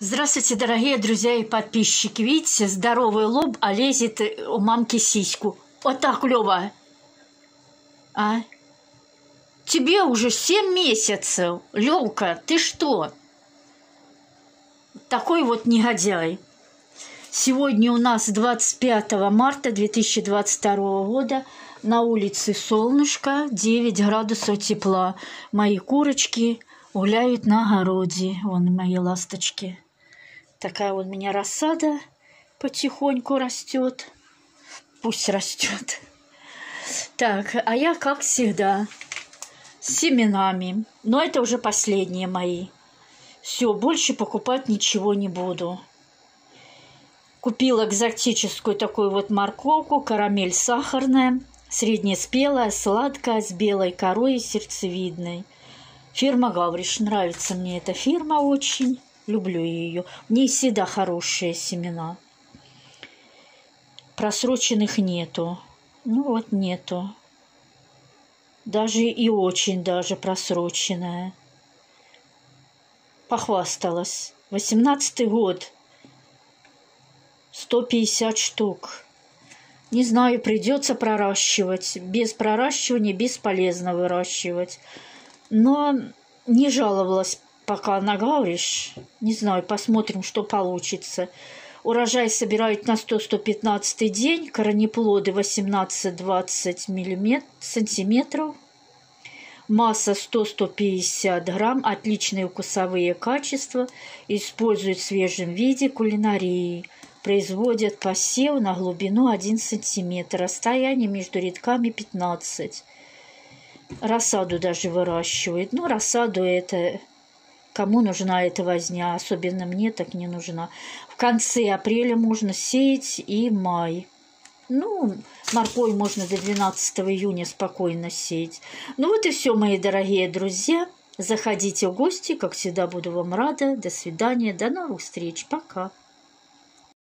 Здравствуйте, дорогие друзья и подписчики. Видите, здоровый лоб, а лезет у мамки сиську. Вот так, Лёва. А? Тебе уже семь месяцев. Лёвка, ты что? Такой вот негодяй. Сегодня у нас 25 марта 2022 года. На улице солнышко, 9 градусов тепла. Мои курочки гуляют на огороде. Вон мои ласточки. Такая у меня рассада потихоньку растет. Пусть растет. Так, а я, как всегда, с семенами. Но это уже последние мои. Все, больше покупать ничего не буду. Купила экзотическую такую вот морковку, карамель сахарная, среднеспелая, сладкая, с белой корой и сердцевидной. Фирма Гавриш. Нравится мне эта фирма очень. Люблю ее. В ней всегда хорошие семена. Просроченных нету. Ну вот нету. Даже и очень даже просроченная. Похвасталась. Восемнадцатый год. 150 штук. Не знаю, придется проращивать. Без проращивания бесполезно выращивать. Но не жаловалась пока на Гавриш. Не знаю, посмотрим, что получится. Урожай собирают на 100-115 день, корнеплоды 18-20 сантиметров. Масса 100-150 грамм, отличные вкусовые качества, используют в свежем виде кулинарии – производят посев на глубину 1 см, расстояние между рядками 15 Рассаду даже выращивают. Ну, рассаду это... Кому нужна эта возня? Особенно мне так не нужна. В конце апреля можно сеять и май. Ну, морковь можно до 12 июня спокойно сеять. Ну вот и все, мои дорогие друзья. Заходите в гости, как всегда буду вам рада. До свидания, до новых встреч, пока.